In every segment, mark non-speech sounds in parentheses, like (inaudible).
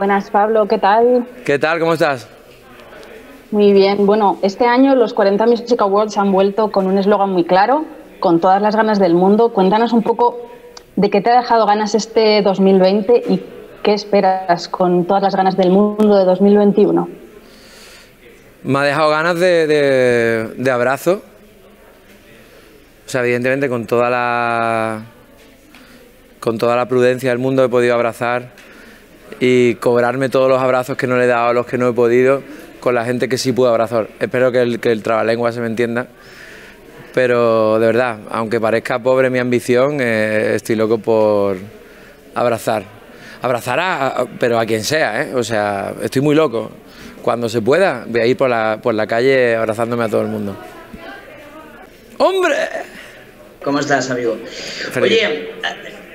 Buenas, Pablo, ¿qué tal? ¿Qué tal? ¿Cómo estás? Muy bien. Bueno, este año los 40 Music Awards han vuelto con un eslogan muy claro, con todas las ganas del mundo. Cuéntanos un poco de qué te ha dejado ganas este 2020 y qué esperas con todas las ganas del mundo de 2021. Me ha dejado ganas de, de abrazo. O sea, evidentemente con toda la con toda la prudencia del mundo he podido abrazar y cobrarme todos los abrazos que no le he dado a los que no he podido con la gente que sí pudo abrazar. Espero que el, que el trabalengua se me entienda. Pero de verdad, aunque parezca pobre mi ambición, eh, estoy loco por abrazar. Abrazar a, pero a quien sea, ¿eh? O sea, estoy muy loco. Cuando se pueda, voy a ir por la, por la calle abrazándome a todo el mundo. ¡Hombre! ¿Cómo estás, amigo? Oye,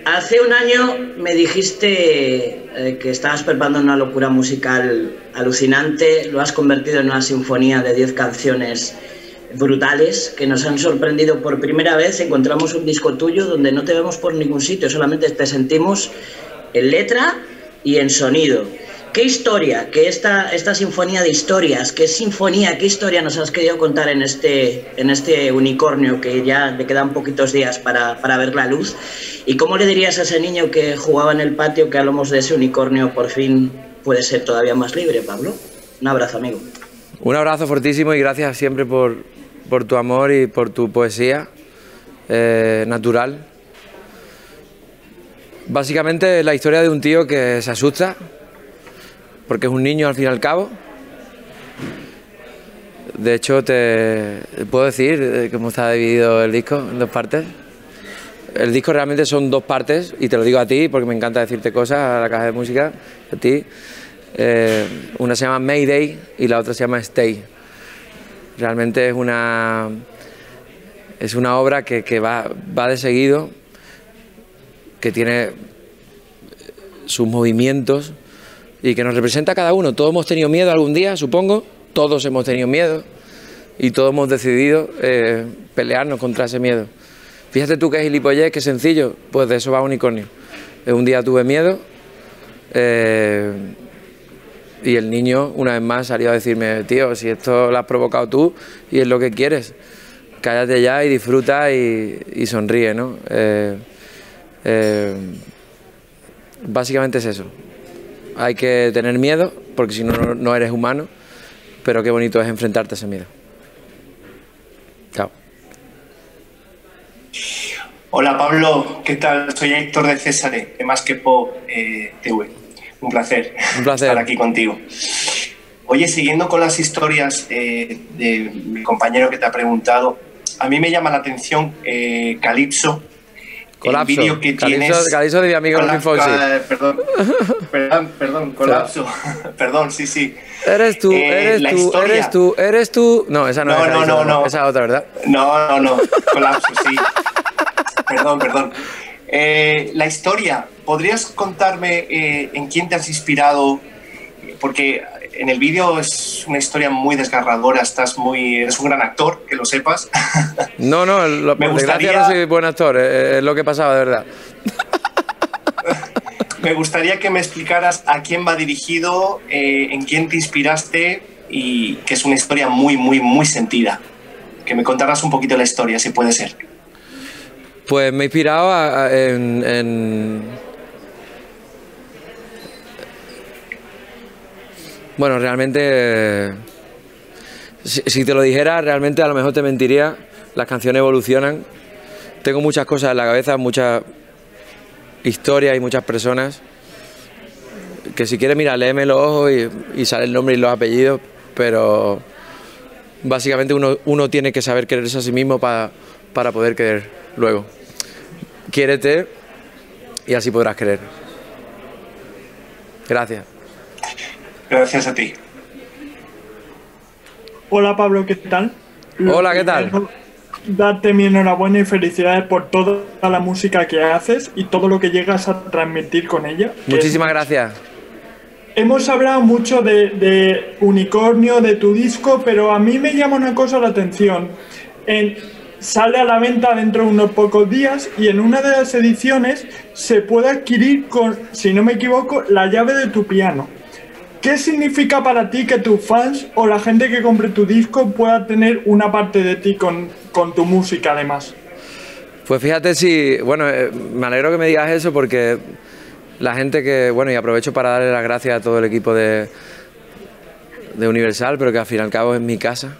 Hace un año me dijiste eh, que estabas preparando una locura musical alucinante, lo has convertido en una sinfonía de 10 canciones brutales que nos han sorprendido por primera vez. Encontramos un disco tuyo donde no te vemos por ningún sitio, solamente te sentimos en letra y en sonido. ¿Qué historia, qué esta, esta sinfonía de historias, qué sinfonía, qué historia nos has querido contar en este, en este unicornio que ya le quedan poquitos días para, para ver la luz? ¿Y cómo le dirías a ese niño que jugaba en el patio que a lomos de ese unicornio por fin puede ser todavía más libre, Pablo? Un abrazo, amigo. Un abrazo fortísimo y gracias siempre por, por tu amor y por tu poesía eh, natural. Básicamente la historia de un tío que se asusta porque es un niño al fin y al cabo. De hecho, te puedo decir eh, cómo está dividido el disco en dos partes. El disco realmente son dos partes y te lo digo a ti porque me encanta decirte cosas a la caja de música, a ti. Eh, una se llama Mayday y la otra se llama Stay. Realmente es una, es una obra que, que va, va de seguido, que tiene sus movimientos y que nos representa a cada uno. Todos hemos tenido miedo algún día, supongo, todos hemos tenido miedo y todos hemos decidido eh, pelearnos contra ese miedo. Fíjate tú que es gilipollez, que sencillo, pues de eso va unicornio. Un día tuve miedo eh, y el niño una vez más salió a decirme, tío, si esto lo has provocado tú y es lo que quieres, cállate ya y disfruta y, sonríe, ¿no? Eh, básicamente es eso hay que tener miedo, porque si no, no eres humano, pero qué bonito es enfrentarte a ese miedo. Chao. Hola Pablo, ¿qué tal? Soy Héctor de César, de Más que Pop eh, TV. Un placer, Un placer estar aquí contigo. Oye, siguiendo con las historias eh, de mi compañero que te ha preguntado, a mí me llama la atención eh, Calypso, Colapso. El que Calipso, de mi amigo. Perdón, perdón, perdón, colapso. (laughs) perdón, sí, sí. Eres tú, eh, eres tú, eres tú, eres tú. No, esa no, no es. No, no, no. Esa otra, ¿verdad? No, no, no. (laughs) Colapso, sí. perdón, perdón. Eh, la historia, ¿podrías contarme eh, en quién te has inspirado? Porque en el vídeo es una historia muy desgarradora, estás muy, eres un gran actor, que lo sepas. (laughs) No, no, lo, me gustaría... no soy buen actor, es lo que pasaba de verdad. (laughs) me gustaría que me explicaras a quién va dirigido, eh, en quién te inspiraste y que es una historia muy, muy, muy sentida. Que me contaras un poquito la historia, si puede ser. Pues me he inspirado en Bueno, realmente, si, te lo dijera, realmente a lo mejor te mentiría. Las canciones evolucionan. Tengo muchas cosas en la cabeza, muchas historias y muchas personas. Que si quieres, mira, léeme los ojos y, sale el nombre y los apellidos, pero básicamente uno, uno tiene que saber quererse a sí mismo para, para poder querer luego. Quiérete y así podrás querer. Gracias. Gracias a ti. Hola Pablo, ¿qué tal? Hola, ¿qué tal? Darte mi enhorabuena y felicidades por toda la música que haces y todo lo que llegas a transmitir con ella. Muchísimas gracias. Hemos hablado mucho de, de, Unicornio, de tu disco, pero a mí me llama una cosa la atención. En, sale a la venta dentro de unos pocos días y en una de las ediciones se puede adquirir con, si no me equivoco, la llave de tu piano. ¿Qué significa para ti que tus fans o la gente que compre tu disco pueda tener una parte de ti con, con tu música además? Pues fíjate si, bueno, eh, me alegro que me digas eso porque la gente que, bueno, y aprovecho para darle las gracias a todo el equipo de, de Universal, pero que al fin y al cabo es mi casa,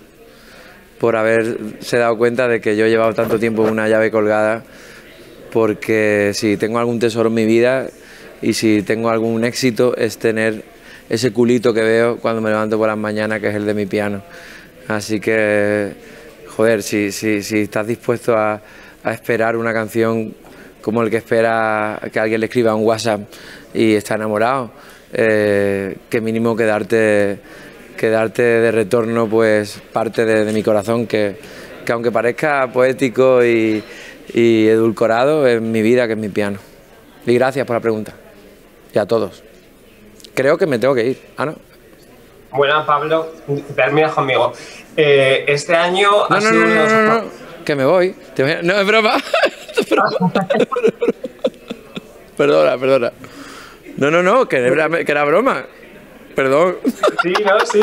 por haberse dado cuenta de que yo he llevado tanto tiempo una llave colgada, porque si tengo algún tesoro en mi vida y si tengo algún éxito es tener ese culito que veo cuando me levanto por las mañanas, que es el de mi piano. Así que, joder, si, si, si estás dispuesto a, esperar una canción como el que espera que alguien le escriba un WhatsApp y está enamorado, eh, que mínimo quedarte, quedarte de retorno pues parte de, mi corazón, que, que, aunque parezca poético y, y edulcorado, es mi vida, que es mi piano. Y gracias por la pregunta. Y a todos. Creo que me tengo que ir. Ah, no. Buenas, Pablo. Mira conmigo. Eh, este año no, no, no, no, que me voy. No, es broma. (laughs) perdona, perdona. No, no, no, que era, que era broma. Perdón. Sí, no, sí.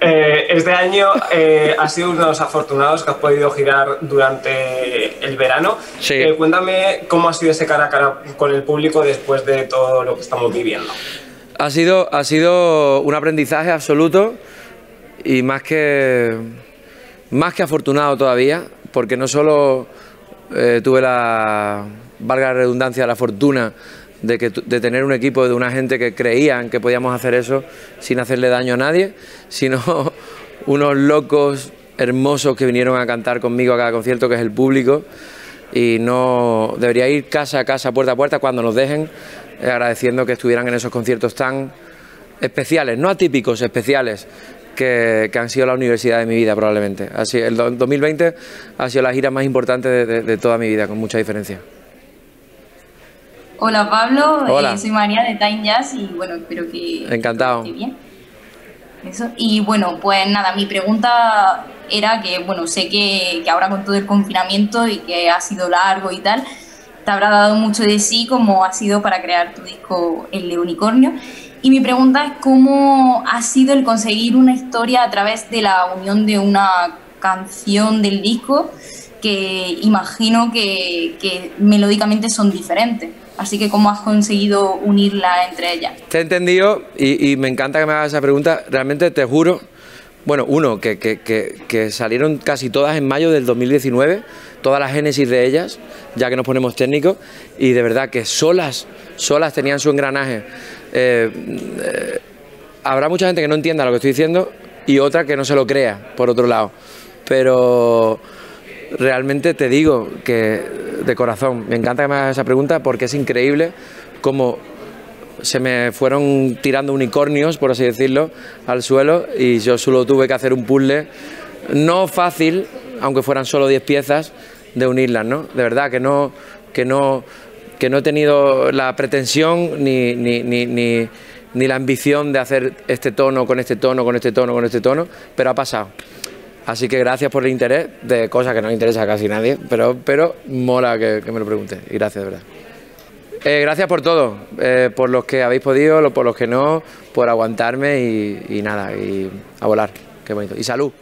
Eh, este año eh, has sido uno de los afortunados que has podido girar durante el verano. Sí. Eh, cuéntame cómo ha sido ese cara a cara con el público después de todo lo que estamos viviendo. Ha sido, ha sido un aprendizaje absoluto y más que, más que afortunado todavía, porque no solo eh, tuve la, valga la redundancia, la fortuna de, que, de tener un equipo de una gente que creían que podíamos hacer eso sin hacerle daño a nadie, sino (laughs) unos locos hermosos que vinieron a cantar conmigo a cada concierto, que es el público, y no debería ir casa a casa, puerta a puerta, cuando nos dejen, agradeciendo que estuvieran en esos conciertos tan especiales, no atípicos, especiales, que, han sido la universidad de mi vida probablemente. Así, el 2020 ha sido la gira más importante de, toda mi vida, con mucha diferencia. Hola Pablo, eh, soy María de Time Jazz y bueno, espero que Encantado. esté bien. Eso. Y bueno, pues nada, mi pregunta era que, bueno, sé que, que ahora con todo el confinamiento y que ha sido largo y tal, te habrá dado mucho de sí como ha sido para crear tu disco El de Unicornio. Y mi pregunta es cómo ha sido el conseguir una historia a través de la unión de una canción del disco que imagino que, melódicamente son diferentes. Así que cómo has conseguido unirla entre ellas. Te he entendido y me encanta que me hagas esa pregunta. Realmente te juro, bueno, uno, que, que, que, salieron casi todas en mayo del 2019, todas las génesis de ellas, ya que nos ponemos técnicos, y de verdad que solas, solas tenían su engranaje eh, eh, habrá mucha gente que no entienda lo que estoy diciendo y otra que no se lo crea, por otro lado. Pero realmente te digo que de corazón, me encanta que me hagas esa pregunta porque es increíble cómo se me fueron tirando unicornios, por así decirlo, al suelo y yo solo tuve que hacer un puzzle no fácil, aunque fueran solo 10 piezas, de unirlas, ¿no? De verdad que no, que no, que no he tenido la pretensión ni, ni, ni, ni, la ambición de hacer este tono con este tono, con este tono, con este tono, pero ha pasado. Así que gracias por el interés de cosas que no interesa a casi nadie, pero, pero mola que, me lo pregunte y gracias de verdad. Eh, gracias por todo, eh, por los que habéis podido, por los que no, por aguantarme y, y nada, y a volar. Qué bonito. Y salud.